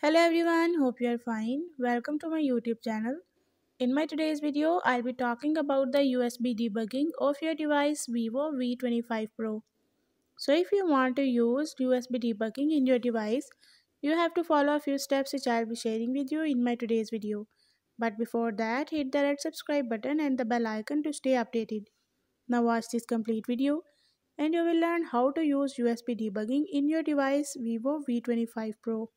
Hello everyone, hope you are fine. Welcome to my YouTube channel. In my today's video, I'll be talking about the USB debugging of your device Vivo V25 Pro. So if you want to use USB debugging in your device, you have to follow a few steps which I'll be sharing with you in my today's video. But before that, hit the red subscribe button and the bell icon to stay updated. Now watch this complete video and you will learn how to use USB debugging in your device Vivo V25 Pro.